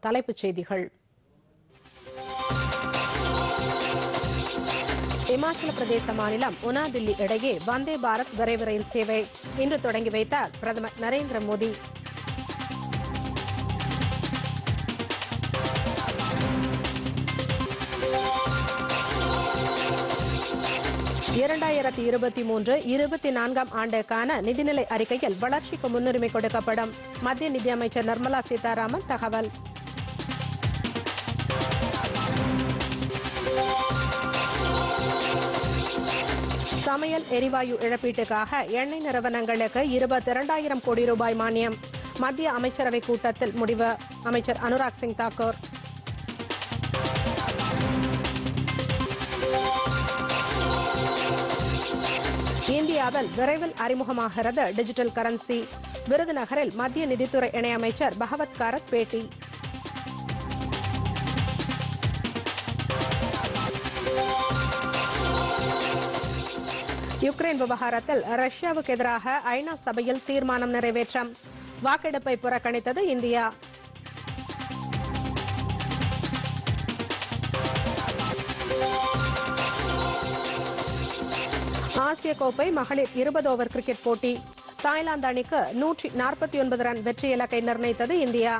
தலைப்புச் செய்திகள். இமாச்சல பிரதேச மாநிலம் உனாதில்லி இடையே வந்தே பாரத் விரைவு ரயில் சேவை. இன்று தொடங்கி வைத்தார் பிரதமர் நரேந்திர மோடி. இரண்டாயிரத்தி இருபத்தி மூன்று இருபத்தி நான்காம் ஆண்டுக்கான நிதிநிலை அறிக்கையில் வளர்ச்சிக்கு முன்னுரிமை கொடுக்கப்படும். மத்திய நிதியமைச்சர் நிர்மலா சீதாராமன் தகவல். சமையல் எரிவாயு இழப்பீட்டுக்காக எண்ணெய் நிறுவனங்களுக்கு இருபத்தி இரண்டாயிரம் கோடி ரூபாய் மானியம். மத்திய அமைச்சரவை கூட்டத்தில் முடிவு. அமைச்சர் அனுராக் சிங் தாக்கூர். இந்தியாவில் விரைவில் அறிமுகமாகிறது டிஜிட்டல் கரன்சி. விருதுநகரில் மத்திய நிதித்துறை இணையமைச்சர் பகவத் காரத் பேட்டி. யுக்ரைன் விவகாரத்தில் ரஷ்யாவுக்கு எதிராக ஐநா சபையில் தீர்மானம் நிறைவேற்றம். வாக்கெடுப்பை புறக்கணித்தது இந்தியா. ஆசிய கோப்பை மகளிர் இருபது ஓவர் கிரிக்கெட் போட்டி. தாய்லாந்து அணிக்கு நூற்றி நாற்பத்தி ஒன்பது ரன் வெற்றி இலக்கை நிர்ணயித்தது இந்தியா.